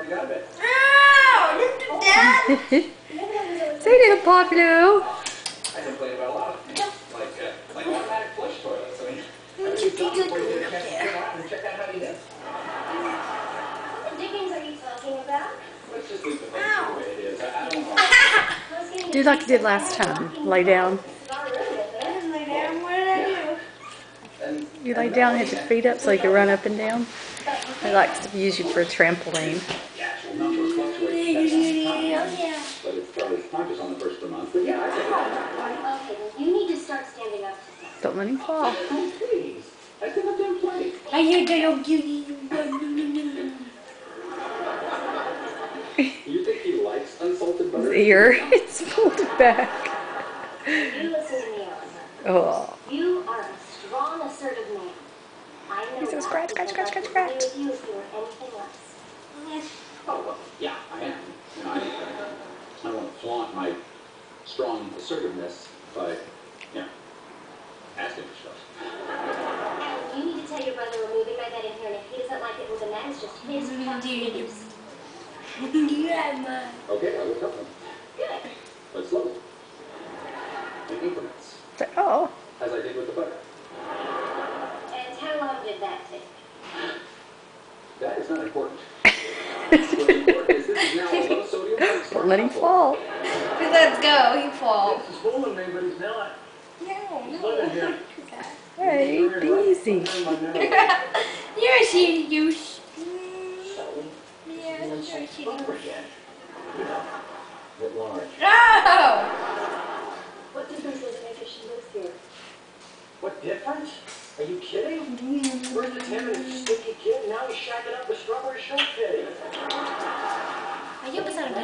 Ow! Look at! Say little Pablo. I complain about a lot of things, like, uh, like automatic flush toilets. I mean, what do you think you're doing up there? Check out how he does. What the dickens are you talking about? Let's just leave the place the way it is. I, don't know. Do like you did last time. Lay down. You lay down, hit your feet up so you can run up and down. He likes to use you for a trampoline. Don't let him fall. Oh, please. I think I'm damn plenty. I hear the little. You think he likes unsalted His ear, it's pulled back. You listen to me, Alyssa. Oh, You are a strong, assertive man. I know He says, that "Scratch, because scratch, scratch, with you if you were anything less. Oh, well, yeah, I am. You know, I, I don't flaunt my strong assertiveness by, you know, asking for stuff. And you need to tell your brother we're moving my bed in here, and if he doesn't like it, well, then that is just his mm-hmm. cup to use. Yeah, man. Okay, I will tell them. Good. But slowly. In increments. oh, As I did with the butter. And how long did that take? That is not important. What's important is this is now a low sodium. don't let him fall. Let's go, he falls. This is but he's not. No, no. Hey, be. You're a she, you Yeah, you're a she. What difference does it make if she lives here? What difference? Are you kidding? Where's the timid sticky kid? Now he's shacking up with strawberry shortcake. Are you beside a